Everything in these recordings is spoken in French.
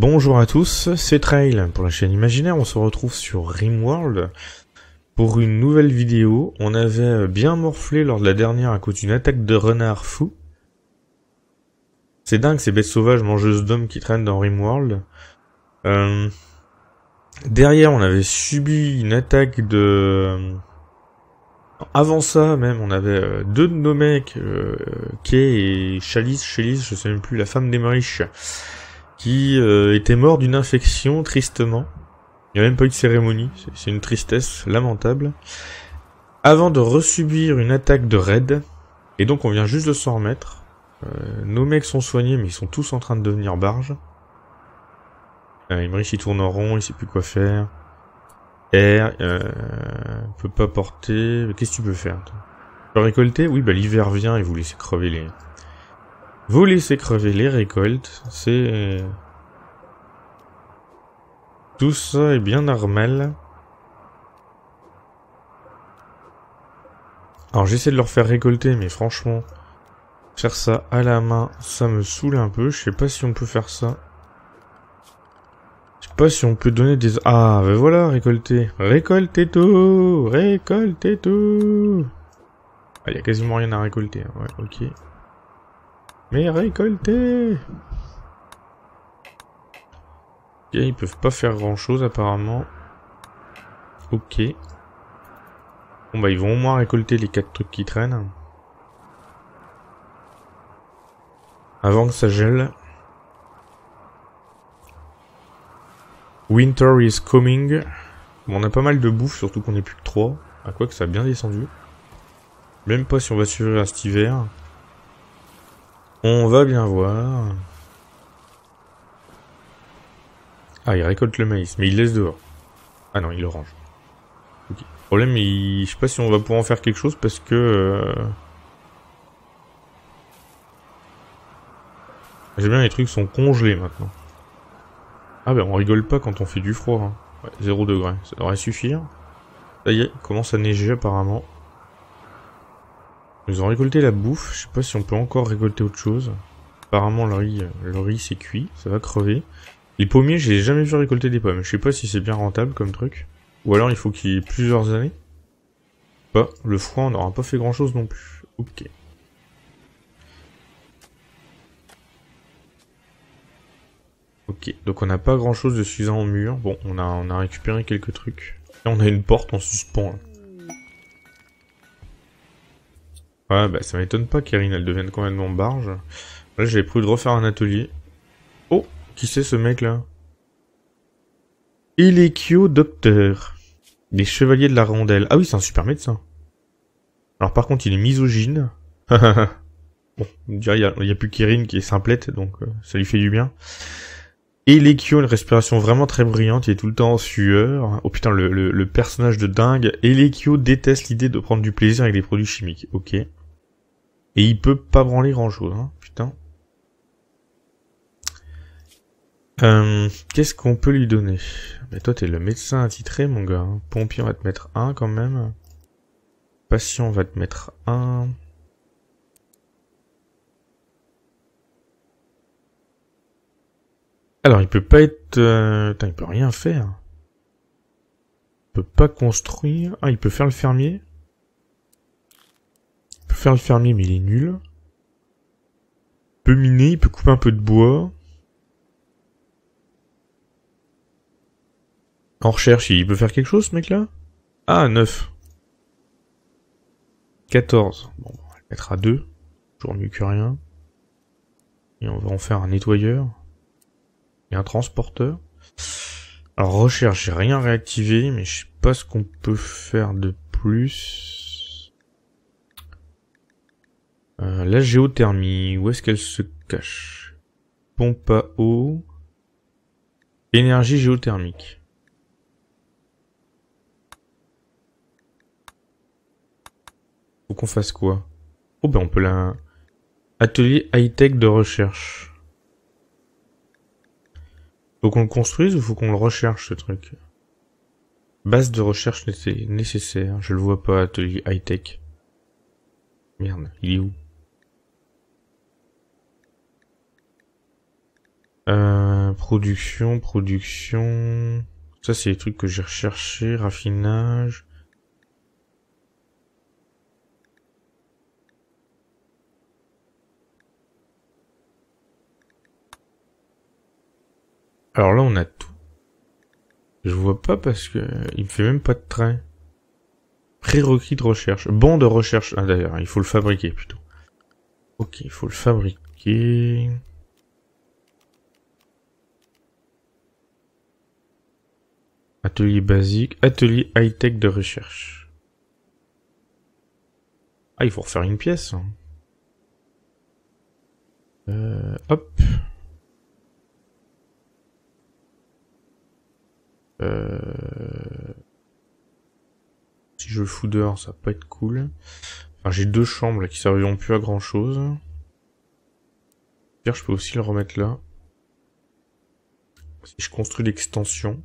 Bonjour à tous, c'est Trail pour la chaîne Imaginaire. On se retrouve sur Rimworld pour une nouvelle vidéo. On avait bien morflé lors de la dernière à cause d'une attaque de renard fou. C'est dingue ces bêtes sauvages mangeuses d'hommes qui traînent dans Rimworld. Euh, derrière, on avait subi une attaque de... Avant ça, même, on avait euh, deux de nos mecs, euh, Kay et Chalice, Chalice, je sais même plus, la femme d'Emmerich, qui euh, était mort d'une infection, tristement. Il n'y a même pas eu de cérémonie, c'est une tristesse lamentable. Avant de resubir une attaque de raid, et donc on vient juste de s'en remettre. Euh, nos mecs sont soignés, mais ils sont tous en train de devenir barges. Euh, Emmerich il tourne en rond, il sait plus quoi faire. R, euh, peut pas porter. Qu'est-ce que tu peux faire Tu peux récolter? Oui, bah l'hiver vient et vous laissez crever les. Vous laissez crever les récoltes, c'est. Tout ça est bien normal. Alors j'essaie de leur faire récolter, mais franchement, faire ça à la main, ça me saoule un peu. Je sais pas si on peut faire ça. Je sais pas si on peut donner des... Ah, ben voilà, récolter. Récolter tout Récolter tout Ah, y a quasiment rien à récolter. hein. Ouais, ok. Mais récolter Ok, ils peuvent pas faire grand chose apparemment. Ok. Bon bah ils vont au moins récolter les quatre trucs qui traînent. Avant que ça gèle. Winter is coming. Bon, on a pas mal de bouffe, surtout qu'on est plus que 3. À quoi que ça a bien descendu. Même pas si on va survivre à cet hiver. On va bien voir. Ah, il récolte le maïs, mais il laisse dehors. Ah non, il le range. Ok. Problème, il... je sais pas si on va pouvoir en faire quelque chose parce que... euh, J'aime bien les trucs sont congelés maintenant. Ah ben on rigole pas quand on fait du froid. Hein. Ouais, 0 degré, ça devrait suffire. Ça y est, il commence à neiger apparemment. Ils ont récolté la bouffe, je sais pas si on peut encore récolter autre chose. Apparemment le riz, le riz c'est cuit, ça va crever. Les pommiers, j'ai jamais vu récolter des pommes. Je sais pas si c'est bien rentable comme truc. Ou alors il faut qu'il y ait plusieurs années. Pas, le froid on n'aura pas fait grand chose non plus. Ok. Ok, donc on n'a pas grand chose de suffisant au mur. Bon, on a, on a récupéré quelques trucs. Et on a une porte en suspens. Là. Ouais, bah ça m'étonne pas qu'Erin elle devienne complètement barge. Là j'avais prévu de refaire un atelier. Oh, qui c'est ce mec là? Eléchio Docteur. Des chevaliers de la rondelle. Ah oui, c'est un super médecin. Alors par contre il est misogyne. bon, on dirait il y a, plus qu'Erin qui est simplette, donc euh, ça lui fait du bien. Eléchio, une respiration vraiment très brillante, il est tout le temps en sueur. Oh putain, le, le, le personnage de dingue. Eléchio déteste l'idée de prendre du plaisir avec des produits chimiques. Ok. Et il peut pas branler grand chose, hein. Putain. Euh, Qu'est-ce qu'on peut lui donner? Mais toi, t'es le médecin attitré, mon gars. hein. Pompier, on va te mettre un quand même. Patient, va te mettre un. Alors, il peut pas être... Euh... Putain, il peut rien faire. Il peut pas construire... Ah, il peut faire le fermier peut faire le fermier, mais il est nul. Peut miner, il peut couper un peu de bois. En recherche, il peut faire quelque chose, ce mec-là? Ah, 9. 14. Bon, on va le mettre à 2. Toujours mieux que rien. Et on va en faire un nettoyeur. Et un transporteur. Alors recherche, j'ai rien réactivé, mais je sais pas ce qu'on peut faire de plus. Euh, la géothermie, où est-ce qu'elle se cache? Pompe à eau. Énergie géothermique. Faut qu'on fasse quoi? Oh ben on peut la... Atelier high-tech de recherche. Faut qu'on le construise ou faut qu'on le recherche ce truc? Base de recherche nécess- nécessaire. Je le vois pas, atelier high-tech. Merde, il est où? Euh, production, production... Ça, c'est les trucs que j'ai recherché, raffinage... Alors là, on a tout. Je vois pas parce que il me fait même pas de train. Prérequis de recherche. Bon de recherche. Ah d'ailleurs, il faut le fabriquer plutôt. Ok, il faut le fabriquer. Atelier basique, atelier high-tech de recherche. Ah, il faut refaire une pièce. Hein. Euh, hop. Euh... Si je le fous dehors, ça va pas être cool. Enfin, j'ai deux chambres qui serviront plus à grand chose. je peux aussi le remettre là. Si je construis l'extension.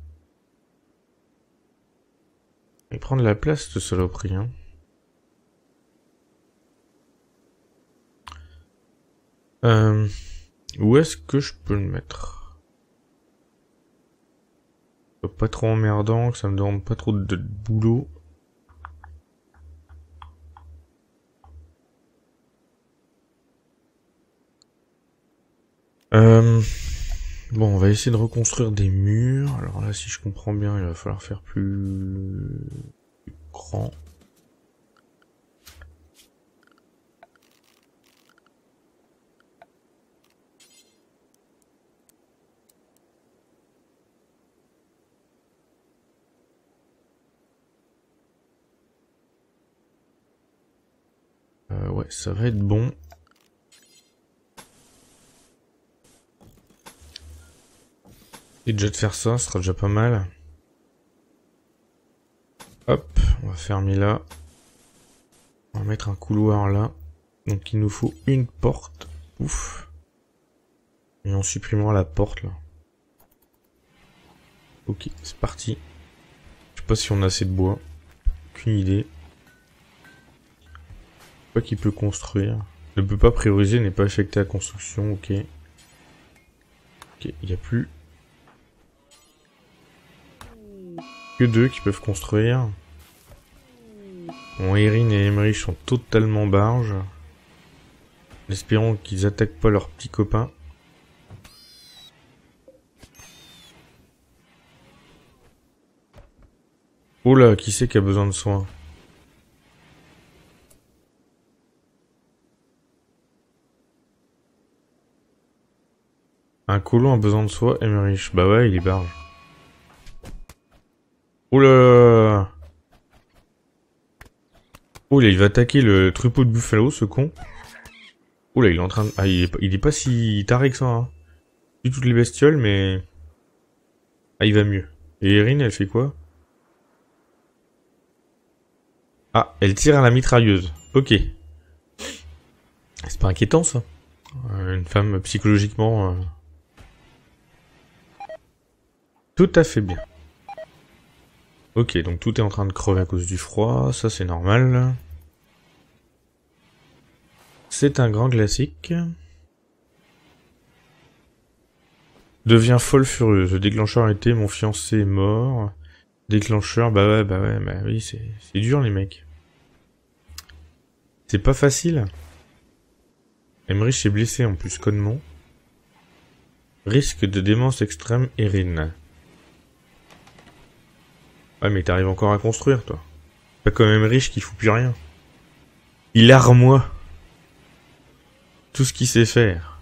Il prend de la place, ce saloperie, hein. Euh, où est-ce que je peux le mettre? Pas trop emmerdant, que ça me demande pas trop de, boulot. Euh, bon, on va essayer de reconstruire des murs. Alors là, si je comprends bien, il va falloir faire plus, grand. ouais, ça va être bon. Et déjà de faire ça, ce sera déjà pas mal. Hop, on va fermer là. On va mettre un couloir là. Donc il nous faut une porte. Ouf. Et on supprimera la porte là. Ok, c'est parti. Je sais pas si on a assez de bois. Aucune idée qu'il peut construire. Ne peut pas prioriser, n'est pas affecté à construction, ok. Ok, il n'y a plus que deux qui peuvent construire. Bon, Erin et Emmerich sont totalement barges. Espérons qu'ils attaquent pas leurs petits copains. Oh là, qui c'est qui a besoin de soins? Un colon a besoin de soi, Emmerich. Bah ouais, il est barge. Oula Oula, il va attaquer le troupeau de buffalo, ce con. Oula, il est en train de... Ah, il est pas, si taré que ça, hein. Il toutes les bestioles, mais... Ah, il va mieux. Et Erin, elle fait quoi? Ah, elle tire à la mitrailleuse. Ok. C'est pas inquiétant, ça. Euh, une femme psychologiquement... Euh, tout à fait bien. Ok, donc tout est en train de crever à cause du froid, ça c'est normal. C'est un grand classique. Devient folle furieuse. Le déclencheur était mon fiancé mort. Déclencheur, bah ouais, bah ouais, bah oui, c'est dur les mecs. C'est pas facile. Emmerich est blessé en plus connement. Risque de démence extrême, Erin. Ouais, mais t'arrives encore à construire, toi. Pas quand même riche qui fout plus rien. Il armoie tout ce qu'il sait faire.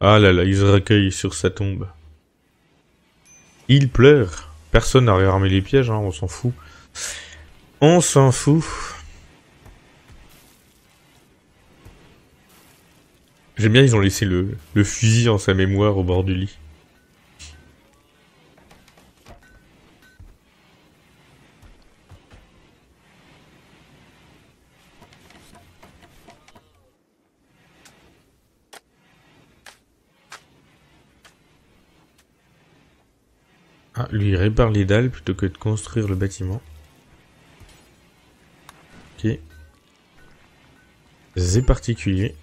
Ah là là, il se recueille sur sa tombe. Il pleure. Personne n'a réarmé les pièges, hein, on s'en fout. On s'en fout. J'aime bien, ils ont laissé le fusil en sa mémoire au bord du lit. répare les dalles plutôt que de construire le bâtiment. Ok. C'est particulier.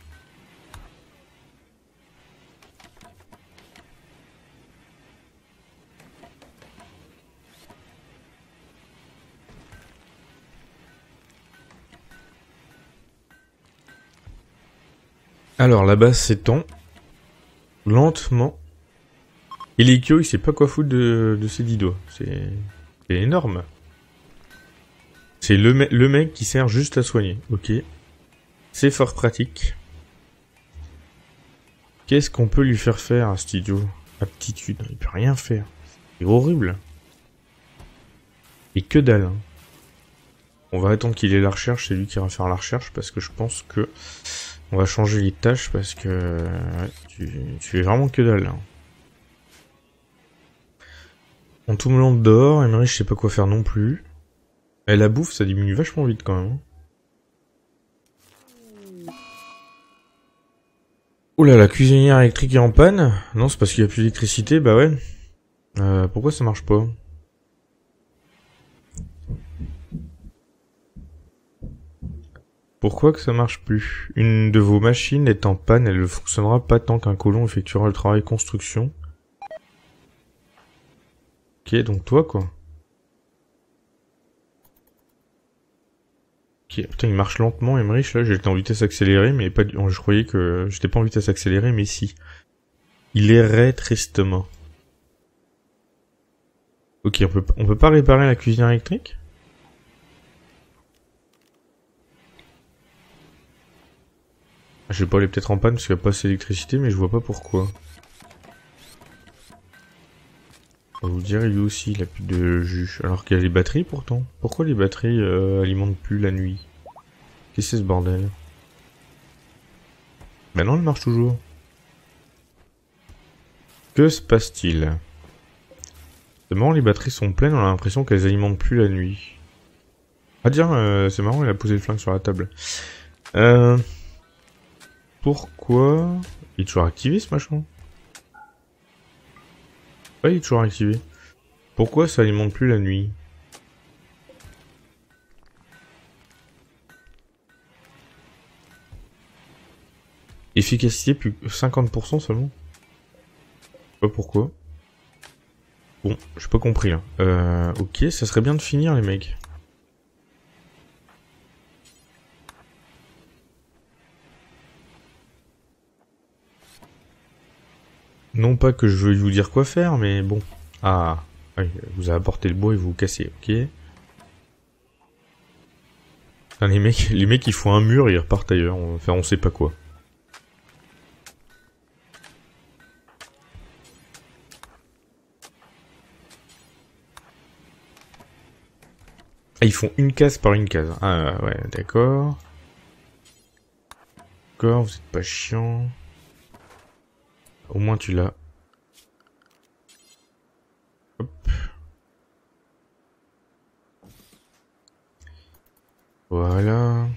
Alors là-bas c'est s'étend lentement et l'Ikyo, il sait pas quoi foutre de, ses dix doigts. C'est énorme. C'est le, mec qui sert juste à soigner. Ok. C'est fort pratique. Qu'est-ce qu'on peut lui faire faire à cet idiot Aptitude. Il peut rien faire. C'est horrible. Et que dalle. Hein. On va attendre qu'il ait la recherche, c'est lui qui va faire la recherche parce que je pense que on va changer les tâches parce que tu, tu es vraiment que dalle. Hein. En tout le monde dehors, Emery je sais pas quoi faire non plus. Et la bouffe ça diminue vachement vite quand même. Hein. Oula, la cuisinière électrique est en panne Non, c'est parce qu'il y a plus d'électricité, bah ouais. Euh, pourquoi ça marche pas? Pourquoi que ça marche plus? Une de vos machines est en panne, elle ne fonctionnera pas tant qu'un colon effectuera le travail construction. Ok, donc toi quoi. Ok, putain il marche lentement Emmerich là, j'étais en vitesse accélérée mais pas je croyais que j'étais pas en vitesse accélérée mais si. Il errait tristement. Ok, on peut, on peut pas réparer la cuisine électrique? Je sais pas, est peut-être en panne parce qu'il n'y a pas assez d'électricité, mais je vois pas pourquoi. Vous dire, lui aussi, il a plus de jus. Alors qu'il y a les batteries pourtant. Pourquoi les batteries euh, alimentent plus la nuit? Qu'est-ce que c'est ce bordel? Ben non, elle marche toujours. Que se passe-t-il? C'est marrant, les batteries sont pleines, on a l'impression qu'elles alimentent plus la nuit. Ah tiens, euh, c'est marrant, il a posé le flingue sur la table. Euh... Pourquoi Il est toujours activé ce machin? Ouais, il est toujours activé. Pourquoi ça alimente plus la nuit? Efficacité plus 50% seulement? Pas pourquoi. Bon, j'ai pas compris là. Euh, ok, ça serait bien de finir les mecs. Non pas que je veuille vous dire quoi faire, mais bon. Ah, vous a apporté le bois et vous, vous cassez, ok. les mecs, les mecs ils font un mur et ils repartent ailleurs, enfin on sait pas quoi. Ah, ils font une case par une case. Ah ouais, d'accord. D'accord, vous êtes pas chiant. Au moins tu l'as. Hop. Voilà.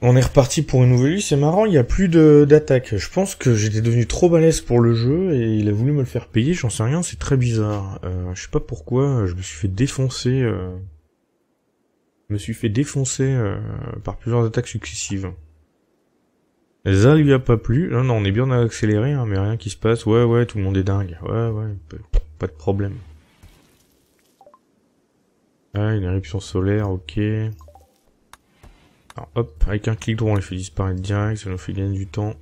On est reparti pour une nouvelle vie, c'est marrant, il n'y a plus d'attaque. Je pense que j'étais devenu trop balèze pour le jeu et il a voulu me le faire payer, j'en sais rien, c'est très bizarre. Euh, je sais pas pourquoi, je me suis fait défoncer... Euh... Je me suis fait défoncer euh, par plusieurs attaques successives. Ça lui a pas plu. Non, non, on est bien accéléré, hein, mais rien qui se passe. Ouais, ouais, tout le monde est dingue. Ouais, ouais, pas de problème. Ah, une éruption solaire, ok hop, avec un clic droit on les fait disparaître direct, ça nous fait gagner du temps.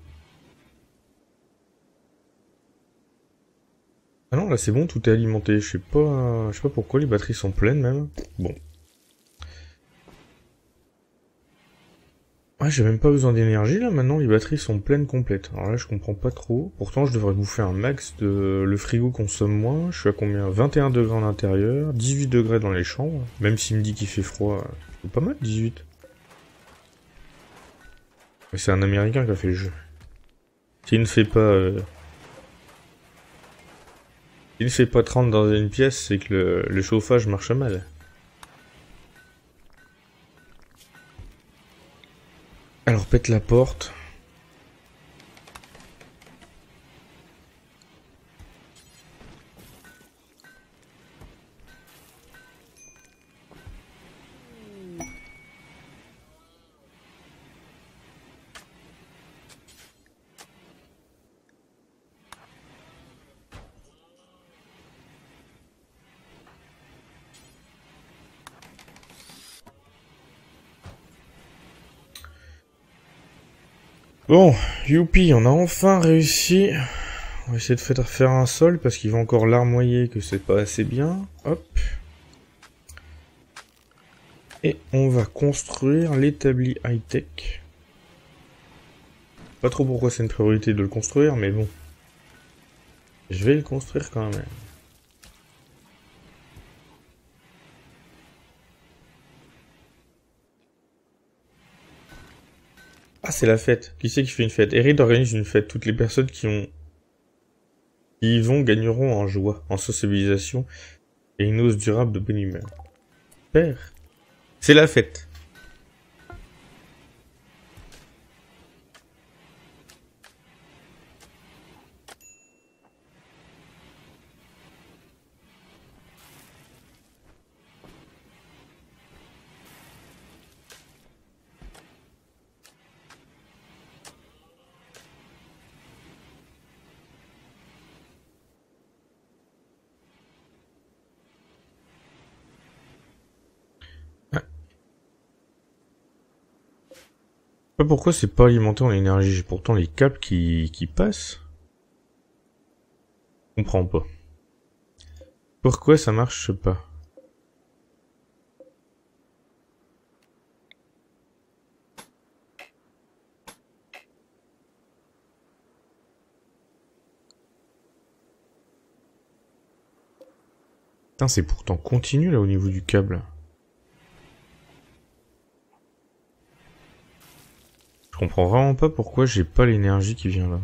Ah non, là c'est bon, tout est alimenté. Je sais pas, je sais pas pourquoi les batteries sont pleines même. Bon. Ah, j'ai même pas besoin d'énergie là, maintenant les batteries sont pleines complètes. Alors là, je comprends pas trop. Pourtant, je devrais bouffer un max de... Le frigo consomme moins. Je suis à combien? 21 degrés à l'intérieur, 18 degrés dans les chambres. Même s'il me dit qu'il fait froid, c'est pas mal 18. C'est un américain qui a fait le jeu. S'il ne fait pas... Euh... Ne fait pas 30 dans une pièce, c'est que le chauffage marche mal. Alors pète la porte. Bon, youpi, on a enfin réussi. On va essayer de faire un sol parce qu'il va encore larmoyer que c'est pas assez bien. Hop. Et on va construire l'établi high-tech. Pas trop pourquoi c'est une priorité de le construire, mais bon. Je vais le construire quand même. Ah, c'est la fête. Qui c'est qui fait une fête? Erid organise une fête. Toutes les personnes qui ont qui y vont gagneront en joie, en sociabilisation et une hausse durable de bonne humeur. Père, c'est la fête. Pas pourquoi c'est pas alimenté en énergie. J'ai pourtant les câbles qui, qui passent. Je comprends pas. Pourquoi ça marche pas? Putain, c'est pourtant continu là au niveau du câble. Je comprends vraiment pas pourquoi j'ai pas l'énergie qui vient là.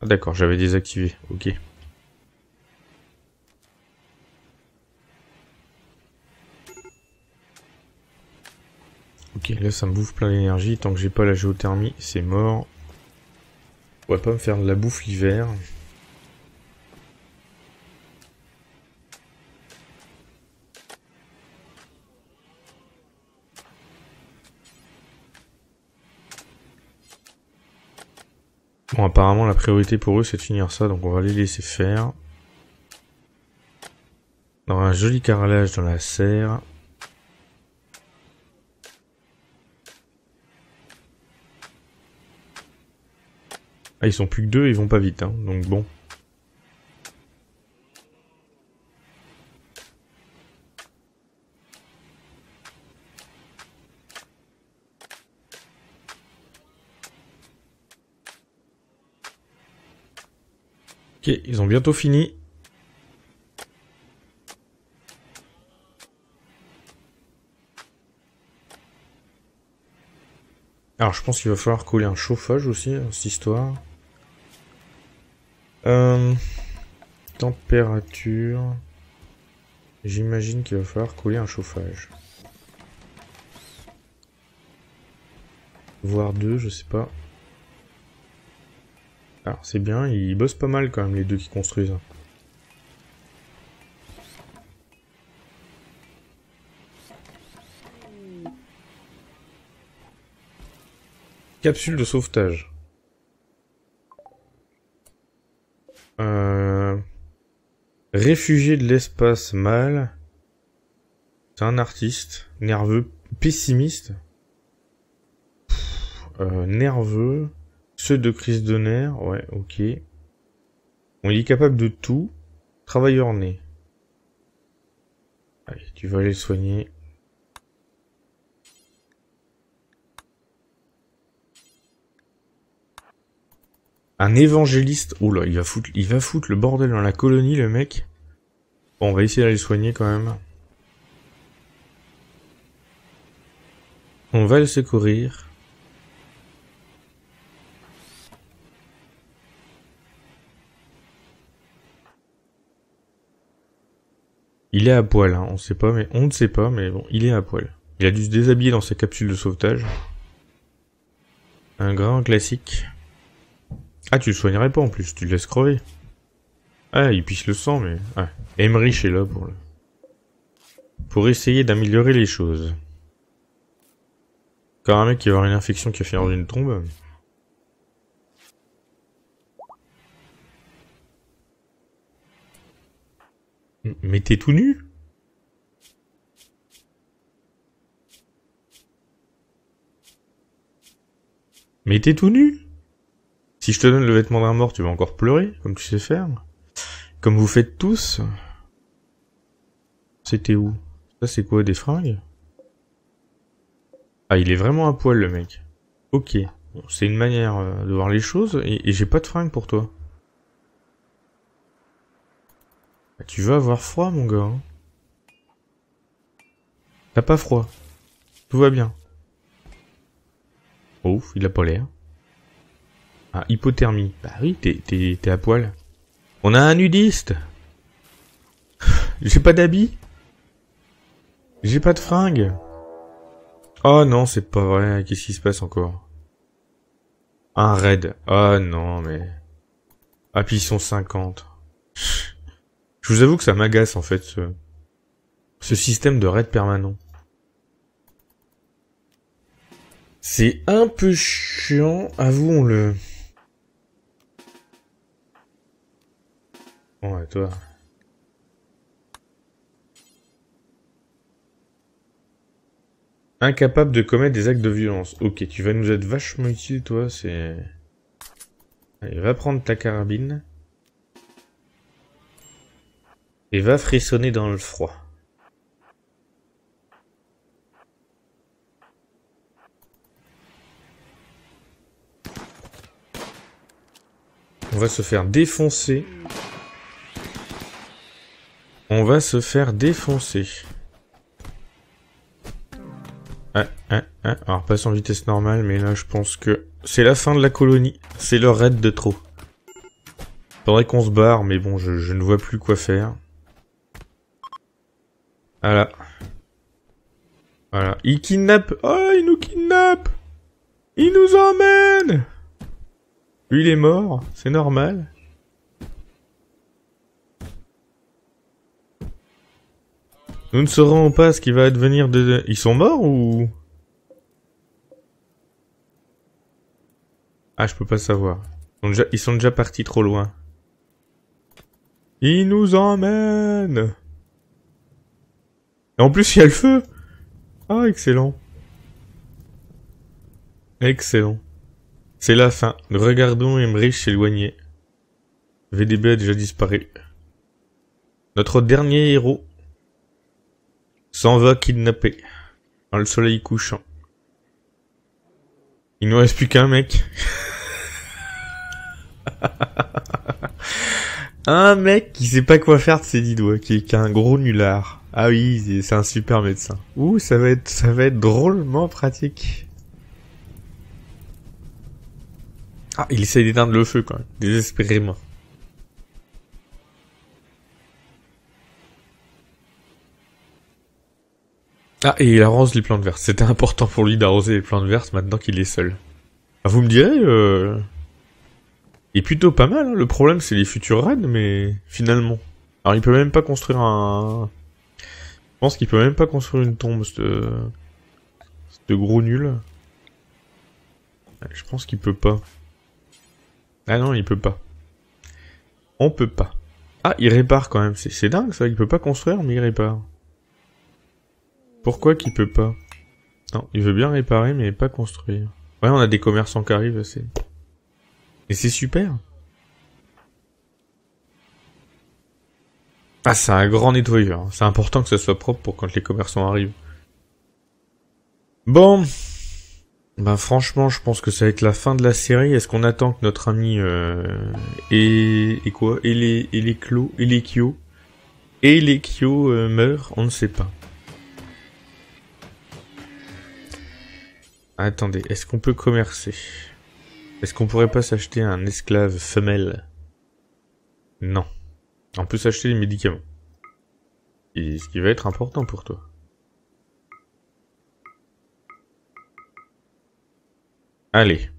Ah d'accord, j'avais désactivé, ok. Ok, là ça me bouffe plein d'énergie, tant que j'ai pas la géothermie, c'est mort. On va pas me faire de la bouffe l'hiver. Apparemment, la priorité pour eux, c'est de finir ça, donc on va les laisser faire. On aura un joli carrelage dans la serre. Ah, ils sont plus que deux, ils vont pas vite, hein, donc bon. Ils ont bientôt fini. Alors je pense qu'il va falloir coller un chauffage aussi cette histoire. Euh, température. J'imagine qu'il va falloir coller un chauffage. Voire deux, je sais pas. Alors c'est bien, ils bossent pas mal quand même les deux qui construisent. Capsule de sauvetage. Euh... Réfugié de l'espace mal. C'est un artiste, nerveux, pessimiste. Euh, nerveux. Ceux de crise de nerfs, ouais, ok. On est capable de tout. Travailleur né. Allez, tu vas aller soigner. Un évangéliste. Là, il va foutre, il va foutre le bordel dans la colonie, le mec. Bon, on va essayer d'aller soigner quand même. On va le secourir. Il est à poil, hein. on sait pas, mais on ne sait pas, mais bon, il est à poil. Il a dû se déshabiller dans sa capsule de sauvetage. Un grand classique. Ah, tu le soignerais pas en plus, tu le laisses crever. Ah, il pisse le sang, mais... Ah, Emmerich est là pour le... Pour essayer d'améliorer les choses. Quand un mec qui va avoir une infection qui a fait dans une tombe... Mais t'es tout nu Mais t'es tout nu Si je te donne le vêtement d'un mort, tu vas encore pleurer, comme tu sais faire. Comme vous faites tous. C'était où? Ça c'est quoi, des fringues? Ah, il est vraiment à poil le mec. Ok, c'est une manière euh, de voir les choses, et j'ai pas de fringues pour toi. Tu vas avoir froid, mon gars. Hein. T'as pas froid. Tout va bien. Oh, il a pas l'air. Ah, hypothermie. Bah oui, t'es à poil. On a un nudiste J'ai pas d'habit J'ai pas de fringues Oh non, c'est pas vrai. Qu'est-ce qui se passe encore? Un raid. Oh non, mais... Ah, puis ils sont 50. Je vous avoue que ça m'agace, en fait, ce... ce système de raid permanent. C'est un peu chiant, avouons-le. Ouais, toi. Incapable de commettre des actes de violence. Ok, tu vas nous être vachement utile, toi, c'est... Allez, va prendre ta carabine. Et va frissonner dans le froid. On va se faire défoncer. On va se faire défoncer. Ah, ah, ah. Alors, passe en vitesse normale, mais là, je pense que c'est la fin de la colonie. C'est le raid de trop. Faudrait qu'on se barre, mais bon, je, ne vois plus quoi faire. Voilà. Voilà. Il kidnappe. Oh, il nous kidnappe Il nous emmène lui, il est mort, c'est normal. Nous ne saurons pas ce qui va advenir de... Ils sont morts ou... Ah, je peux pas savoir. Ils sont déjà, partis trop loin. Ils nous emmènent Et en plus, il y a le feu Ah, excellent. Excellent. C'est la fin. Regardons Emmerich s'éloigner. VDB a déjà disparu. Notre dernier héros s'en va kidnapper dans le soleil couchant. Il ne reste plus qu'un mec. un mec qui sait pas quoi faire de ses dix doigts, qui est un gros nulard. Ah oui, c'est un super médecin. Ouh, ça va être, ça va être drôlement pratique. Ah, il essaie d'éteindre le feu quand même, désespérément. Ah, et il arrose les plantes vertes. C'était important pour lui d'arroser les plantes vertes maintenant qu'il est seul. Ah, vous me direz, euh... Il est plutôt pas mal, hein. le problème c'est les futurs raids, mais finalement. Alors il peut même pas construire un... Je pense qu'il peut même pas construire une tombe, ce... gros nul. Je pense qu'il peut pas. Ah non, il peut pas. On peut pas. Ah, il répare quand même. C'est dingue ça, il peut pas construire, mais il répare. Pourquoi qu'il peut pas? Non, il veut bien réparer, mais pas construire. Ouais, on a des commerçants qui arrivent, c'est... Et c'est super. Ah, c'est un grand nettoyeur. C'est important que ça soit propre pour quand les commerçants arrivent. Bon, ben franchement, je pense que ça va être la fin de la série. Est-ce qu'on attend que notre ami euh, et, et quoi? Et les et les clos et les Kyo? Et les Kyo euh, meurent? On ne sait pas. Attendez, est-ce qu'on peut commercer? Est-ce qu'on pourrait pas s'acheter un esclave femelle? Non. On peut s'acheter des médicaments. Et ce qui va être important pour toi. Allez.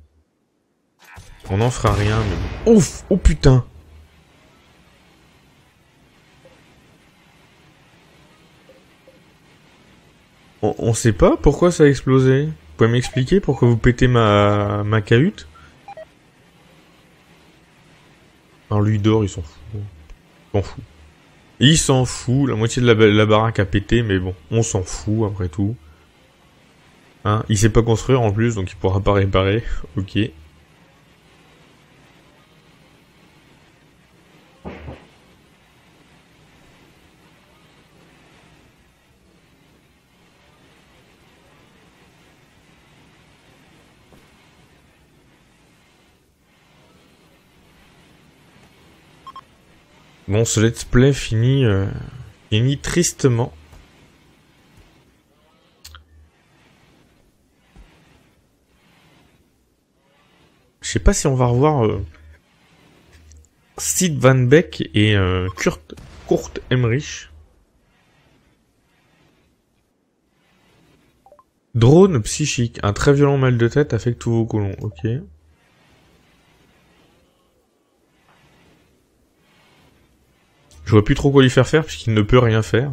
On n'en fera rien. Ouf Oh putain on, sait pas pourquoi ça a explosé. Vous pouvez m'expliquer pourquoi vous pétez ma, ma cahute? Alors lui dort, il s'en fout. Il s'en fout. La moitié de la, la baraque a pété, mais bon, on s'en fout après tout. Hein, il sait pas construire en plus, donc il pourra pas réparer. Ok. Bon, ce let's play finit, euh, finit tristement. Je sais pas si on va revoir euh, Sid Van Beck et euh, Kurt, Kurt Emmerich. Drone psychique. Un très violent mal de tête affecte tous vos colons. Ok. Je vois plus trop quoi lui faire faire puisqu'il ne peut rien faire.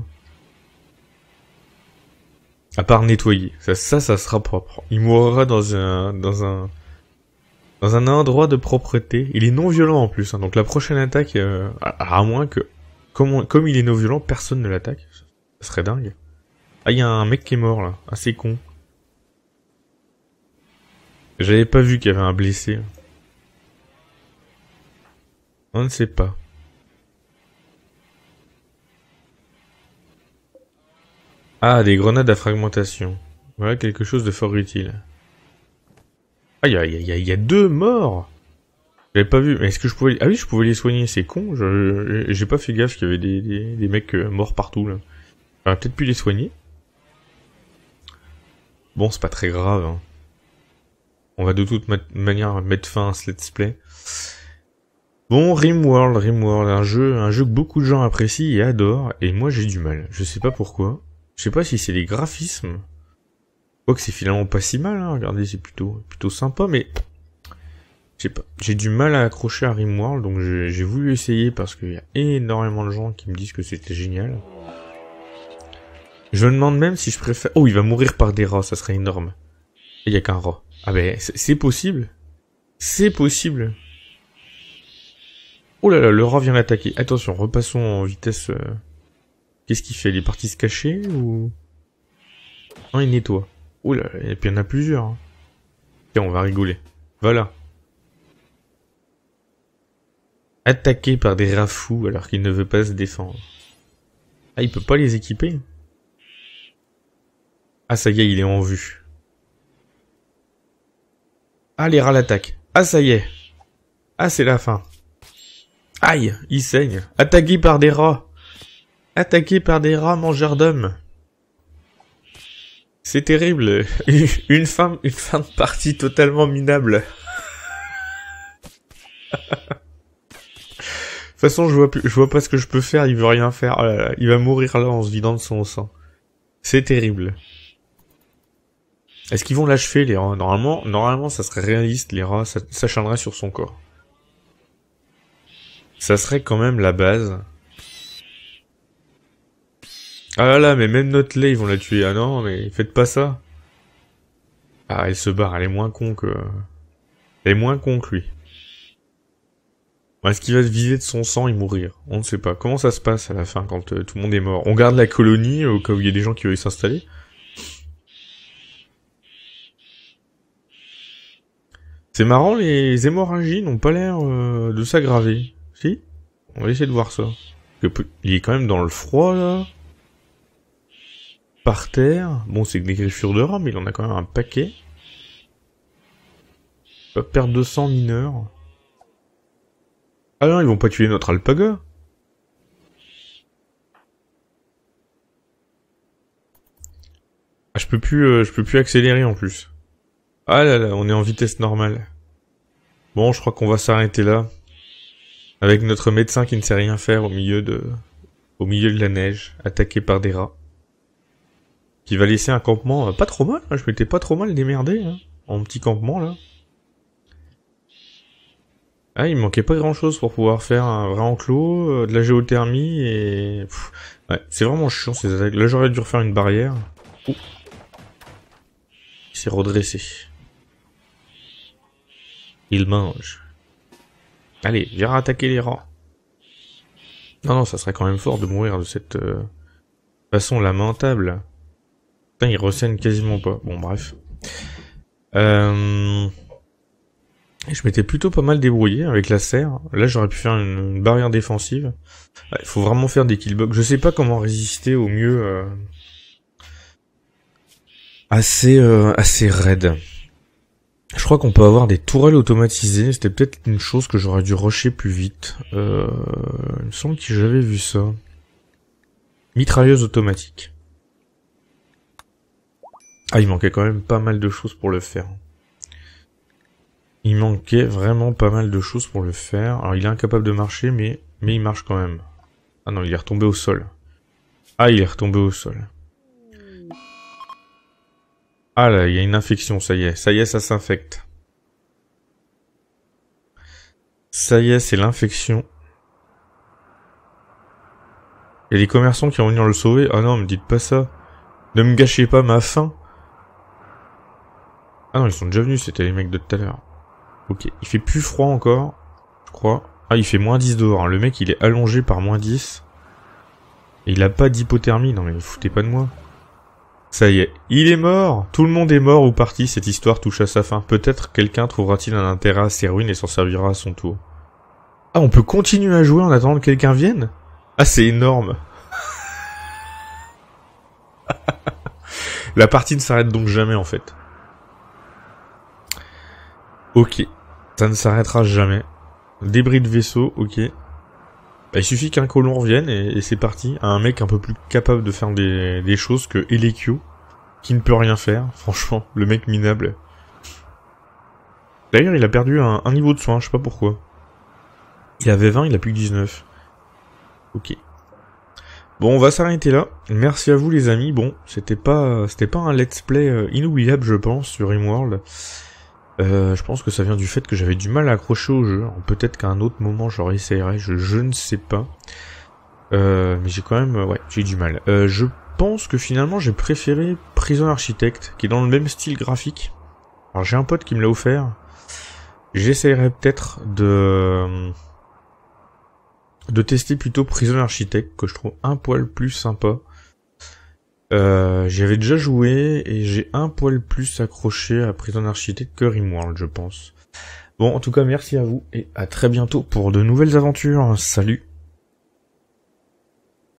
À part nettoyer. Ça, ça, ça sera propre. Il mourra dans un, dans un, dans un endroit de propreté. Il est non violent en plus. Hein. donc la prochaine attaque, euh, à, moins que, comme, comme il est non violent, personne ne l'attaque. Ça serait dingue. Ah, il y a un mec qui est mort là. Assez con. J'avais pas vu qu'il y avait un blessé. On ne sait pas. Ah, des grenades à fragmentation. Voilà quelque chose de fort utile. Ah, il y a, y, a, y a, deux morts J'avais pas vu. Est-ce que je pouvais... Ah oui, je pouvais les soigner, c'est con. J'ai pas fait gaffe qu'il y avait des, des, des mecs euh, morts partout, là. J'aurais peut-être pu les soigner. Bon, c'est pas très grave. Hein. On va de toute manière mettre fin à ce let's play. Bon, Rimworld, Rimworld, un jeu, un jeu que beaucoup de gens apprécient et adorent, et moi j'ai du mal. Je sais pas pourquoi. Je sais pas si c'est les graphismes. que c'est finalement pas si mal, hein. regardez, c'est plutôt, plutôt sympa, mais... Je sais pas, j'ai du mal à accrocher à Rimworld, donc j'ai voulu essayer parce qu'il y a énormément de gens qui me disent que c'était génial. Je me demande même si je préfère... Oh, il va mourir par des rats, ça serait énorme. Il y a qu'un rat. Ah ben, c'est possible. C'est possible. Oh là là, le rat vient l'attaquer. Attention, repassons en vitesse... Euh, Qu'est-ce qu'il fait Il est parti se cacher ou... Non, il nettoie. Oula, et puis il y en a plusieurs. Hein. Tiens, on va rigoler. Voilà. Attaqué par des rats fous alors qu'il ne veut pas se défendre. Ah, il peut pas les équiper? Ah, ça y est, il est en vue. Ah, les rats l'attaquent. Ah, ça y est. Ah, c'est la fin. Aïe, il saigne. Attaqué par des rats. Attaqué par des rats mangeurs d'hommes. C'est terrible. Une fin, une de partie totalement minable. de toute façon, je vois, pas ce que je peux faire. Il veut rien faire. Oh il va mourir là en se vidant de son sang. C'est terrible. Est-ce qu'ils vont l'achever les rats? Normalement, ça serait réaliste. Les rats, ça s'acharnerait sur son corps. Ça serait quand même la base. Ah là là, mais même notre lait, ils vont la tuer. Ah non, mais faites pas ça. Ah, elle se barre, elle est moins con que... Elle est moins con que lui. Est-ce qu'il va se viser de son sang et mourir? On ne sait pas. Comment ça se passe à la fin quand euh, tout le monde est mort? On garde la colonie au cas où il y a des gens qui veulent s'installer? C'est marrant, les hémorragies n'ont pas l'air euh, de s'aggraver. Si? On va essayer de voir ça. Il est quand même dans le froid, là par terre. Bon, c'est que des griffures de rats, mais il en a quand même un paquet. Pas perdre de sang mineur. Ah non, ils vont pas tuer notre alpaga. Ah, je peux plus, euh, je peux plus accélérer en plus. Ah là là, on est en vitesse normale. Bon, je crois qu'on va s'arrêter là. Avec notre médecin qui ne sait rien faire au milieu de, au milieu de la neige, attaqué par des rats qui va laisser un campement euh, pas trop mal. Hein, je m'étais pas trop mal démerdé hein, en petit campement là. Ah, il manquait pas grand chose pour pouvoir faire un vrai enclos, euh, de la géothermie et... ouais, c'est vraiment chiant ces attaques. Là, j'aurais dû refaire une barrière. Il s'est redressé. Il mange. Allez, viens attaquer les rats. Non, non, ça serait quand même fort de mourir de cette euh, façon lamentable. Putain, il recène quasiment pas. Bon, bref. Euh... Je m'étais plutôt pas mal débrouillé avec la serre. Là, j'aurais pu faire une, barrière défensive. Il faut vraiment faire des killbox. Je sais pas comment résister au mieux euh... assez euh, assez raide. Je crois qu'on peut avoir des tourelles automatisées. C'était peut-être une chose que j'aurais dû rusher plus vite. Euh... Il me semble que j'avais vu ça. Mitrailleuse automatique. Ah, il manquait quand même pas mal de choses pour le faire. Il manquait vraiment pas mal de choses pour le faire. Alors il est incapable de marcher, mais, mais il marche quand même. Ah non, il est retombé au sol. Ah, il est retombé au sol. Ah là, il y a une infection, ça y est. Ça y est, ça s'infecte. Ça y est, c'est l'infection. A des commerçants qui vont venir le sauver. Ah non, me dites pas ça. Ne me gâchez pas ma faim. Ah non, ils sont déjà venus, c'était les mecs de tout à l'heure. Ok, il fait plus froid encore, je crois. Ah, il fait moins 10 dehors. Hein. Le mec, il est allongé par moins 10. Et il a pas d'hypothermie. Non mais foutez pas de moi. Ça y est, il est mort Tout le monde est mort ou parti, cette histoire touche à sa fin. Peut-être quelqu'un trouvera-t-il un intérêt à ses ruines et s'en servira à son tour. Ah, on peut continuer à jouer en attendant que quelqu'un vienne? Ah, c'est énorme La partie ne s'arrête donc jamais en fait. Ok. Ça ne s'arrêtera jamais. Débris de vaisseau, ok. Bah, il suffit qu'un colon revienne et, c'est parti. Un mec un peu plus capable de faire des, choses que Elekio, qui ne peut rien faire. Franchement, le mec minable. D'ailleurs, il a perdu un, niveau de soin, je sais pas pourquoi. Il avait 20, il a plus que 19. Ok. Bon, on va s'arrêter là. Merci à vous les amis. Bon, c'était pas c'était pas un let's play euh, inoubliable, je pense, sur Rimworld. Euh, je pense que ça vient du fait que j'avais du mal à accrocher au jeu. Peut-être qu'à un autre moment j'aurais essayé, je, je ne sais pas. Euh, mais j'ai quand même, ouais, j'ai du mal. Euh, je pense que finalement j'ai préféré Prison Architect, qui est dans le même style graphique. Alors j'ai un pote qui me l'a offert. J'essayerai peut-être de de tester plutôt Prison Architect, que je trouve un poil plus sympa. Euh, J'y avais déjà joué et j'ai un poil plus accroché à Prison Architect que Rimworld, je pense. Bon, en tout cas, merci à vous et à très bientôt pour de nouvelles aventures. Salut